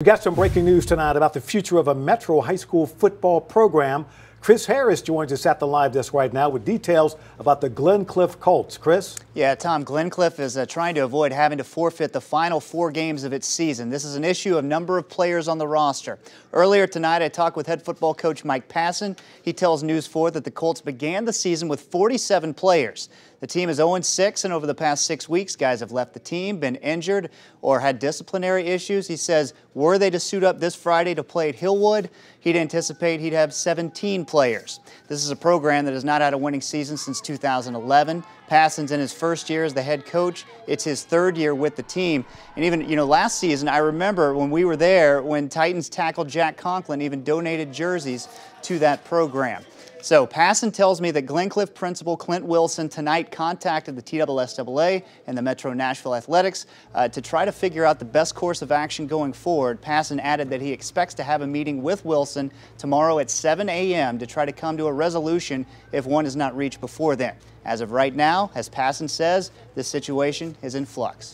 We got some breaking news tonight about the future of a Metro High School football program. Chris Harris joins us at the live desk right now with details about the Glencliff Colts. Chris? Yeah, Tom, Glencliff is uh, trying to avoid having to forfeit the final four games of its season. This is an issue of number of players on the roster. Earlier tonight, I talked with head football coach Mike Passon. He tells News 4 that the Colts began the season with 47 players. The team is 0-6, and over the past six weeks, guys have left the team, been injured, or had disciplinary issues. He says, were they to suit up this Friday to play at Hillwood, he'd anticipate he'd have 17 players. This is a program that has not had a winning season since 2011. Passon's in his first year as the head coach. It's his third year with the team. And even, you know, last season, I remember when we were there, when Titans tackled Jack Conklin, even donated jerseys to that program. So Passon tells me that Glencliff principal Clint Wilson tonight contacted the TSSAA and the Metro Nashville Athletics uh, to try to figure out the best course of action going forward. Passon added that he expects to have a meeting with Wilson tomorrow at 7 a.m. to try to come to a resolution if one is not reached before then. As of right now, as Passon says, this situation is in flux.